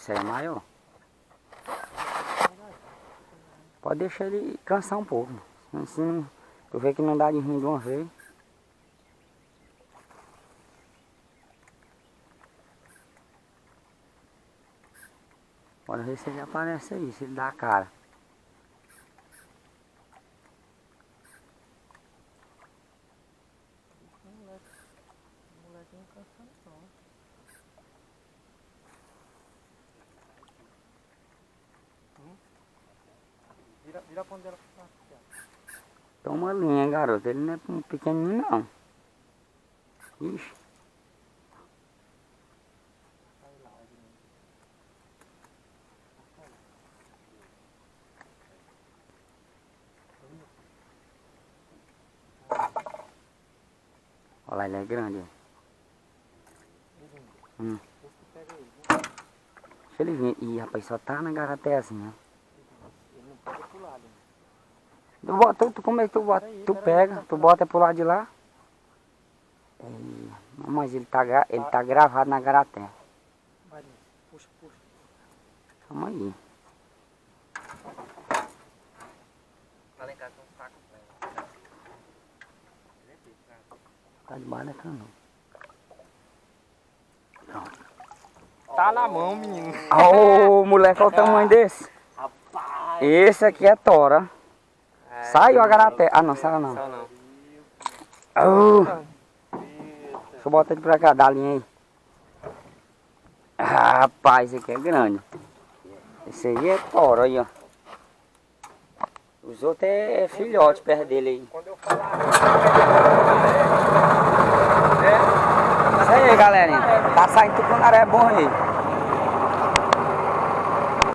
Esse aí é maior. Pode deixar ele cansar um pouco. Assim, eu ver que não dá de rir de uma vez. Bora ver se ele aparece aí, se ele dá a cara. Moleque não cansa não. Vira, vira a ponta dela pra cá. Toma linha, garoto. Ele não é um pequenininho, não. Ixi. Olha lá, ele é grande. Hum. Viu? Deixa ele vir. Ih, rapaz, só tá na garaté assim, ó. Ele não pega pro lado. né? Tu, bota, tu, tu, como é que tu bota? Peraí, Tu pega, tu bota pro lado de lá. Ih, mas ele tá, ele tá gravado na Linha. Puxa, puxa. Calma aí. Tá lá em casa, tem um saco pra ela. Ele é bem, cara. Tá debaixo da canoa. Tá na mão, menino. Ô, moleque, olha o tamanho desse. Esse aqui é tora. Saiu a garaté. Ah, não, saiu não. Saiu não. Ô, deixa eu botar ele pra cá, dá a linha aí. Ah, Rapaz, esse aqui é grande. Esse aí é tora, aí, ó. Os outros é, é filhote perto dele aí. Quando eu falar. Isso aí, galerinha. Tá saindo tucunaré bom aí.